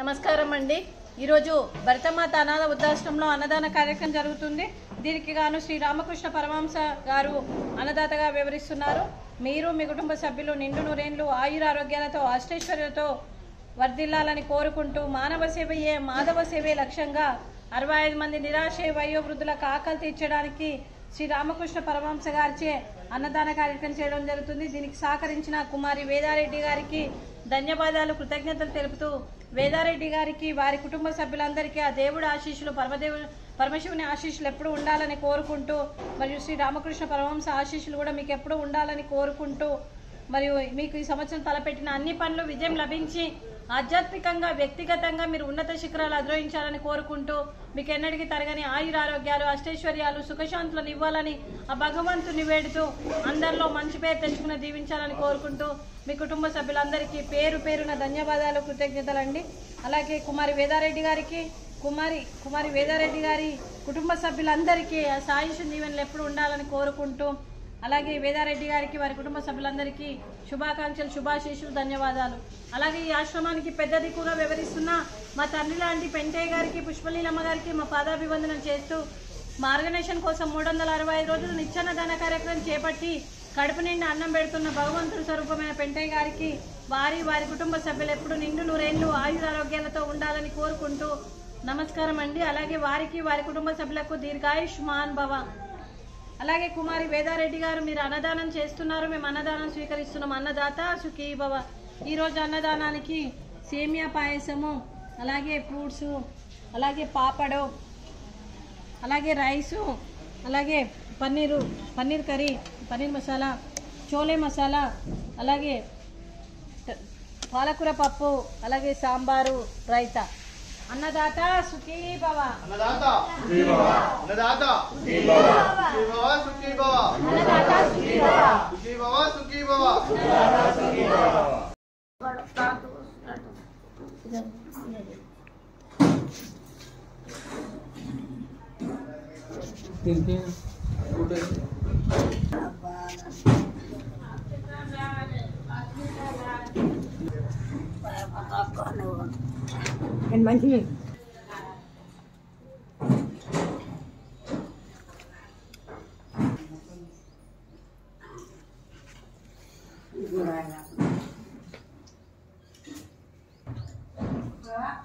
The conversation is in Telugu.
నమస్కారం అండి. ఈరోజు భరతమాత అనాథ వృద్ధాశ్రమంలో అన్నదాన కార్యక్రమం జరుగుతుంది. దీనికి గాను శ్రీ రామకృష్ణ పరమహంస గారు అన్నదాతగా వివరిస్తున్నారు. మీరు మీ కుటుంబ సభ్యులు నిండు నూరేండ్లు ఆయురారోగ్యాలతో అష్టైశ్వర్యతో వర్ధిల్లాలని కోరుకుంటూ మానవ సేవయే మాధవ సేవే లక్ష్యంగా అరవై ఐదు మంది నిరాశ వయోవృద్ధులకు ఆకలి తీర్చడానికి శ్రీ రామకృష్ణ పరమహంస గారిచే అన్నదాన కార్యక్రమం చేయడం జరుగుతుంది. దీనికి సహకరించిన కుమారి వేదారెడ్డి గారికి ధన్యవాదాలు కృతజ్ఞతలు తెలుపుతూ వేదారెడ్డి గారికి వారి కుటుంబ సభ్యులందరికీ ఆ దేవుడు ఆశీస్సులు పరమదేవుడు పరమశివుని ఆశీస్సులు ఎప్పుడు ఉండాలని కోరుకుంటూ మరియు శ్రీ రామకృష్ణ పరమహంస ఆశీస్సులు కూడా మీకు ఎప్పుడు ఉండాలని కోరుకుంటూ మరియు మీకు ఈ సంవత్సరం తలపెట్టిన అన్ని పనులు విజయం లభించి ఆధ్యాత్మికంగా వ్యక్తిగతంగా మీరు ఉన్నత శిఖరాలు అధిరోహించాలని కోరుకుంటూ మీకు ఎన్నటికీ తరగని ఆయురారోగ్యాలు అష్టైశ్వర్యాలు సుఖశాంతులను ఇవ్వాలని ఆ భగవంతుని వేడుతూ అందరిలో మంచి పేరు తెచ్చుకుని దీవించాలని కోరుకుంటూ మీ కుటుంబ సభ్యులందరికీ పేరు పేరున ధన్యవాదాలు కృతజ్ఞతలండి అలాగే కుమారి వేదారెడ్డి గారికి కుమారి కుమారి వేదారెడ్డి గారి కుటుంబ సభ్యులందరికీ ఆ సాయుష దీవెనలు ఎప్పుడు ఉండాలని కోరుకుంటూ అలాగే వేదారెడ్డి గారికి వారి కుటుంబ సభ్యులందరికీ శుభాకాంక్షలు శుభాశీషులు ధన్యవాదాలు. అలాగే ఈ ఆశ్రమానికి పెద్ద దిక్కుగా వివరిస్తున్న మా తండ్రి లాంటి పెంటయ్య గారికి పుష్పలీలమ్మ గారికి మా పాదాభివందనం చేస్తూ మా ఆర్గనైజేషన్ కోసం మూడు వందల అరవై ఐదు రోజులు దాన కార్యక్రమం చేపట్టి కడుపు నిండి అన్నం పెడుతున్న భగవంతుడి స్వరూపమైన పెంటయ్య గారికి వారి వారి కుటుంబ సభ్యులు ఎప్పుడు నిండు నూరేళ్ళు ఆయురారోగ్యాలతో ఉండాలని కోరుకుంటూ నమస్కారం అండి. అలాగే వారికి వారి కుటుంబ సభ్యులకు దీర్ఘాయుష్మాన్ భవ. అలాగే కుమారి వేదారెడ్డి గారు మీరు అన్నదానం చేస్తున్నారు మేము అన్నదానం స్వీకరిస్తున్నాం. అన్నదాత సుఖీ భవ. ఈరోజు అన్నదానానికి సేమియా పాయసము అలాగే ఫ్రూట్స్ అలాగే పాపడు అలాగే రైసు అలాగే పన్నీరు పన్నీర్ కర్రీ పన్నీర్ మసాలా చోలే మసాలా అలాగే పాలకూర పప్పు అలాగే సాంబారు రైతా. अन्नदाता सुखी भव अन्नदाता सुखी भव अन्नदाता सुखी भव सुखी भव अन्नदाता सुखी भव सुखी भव सुखी भव अन्नदाता सुखी भव तिरके उठे पता कौन है। Ăn bánh gì? Hãy subscribe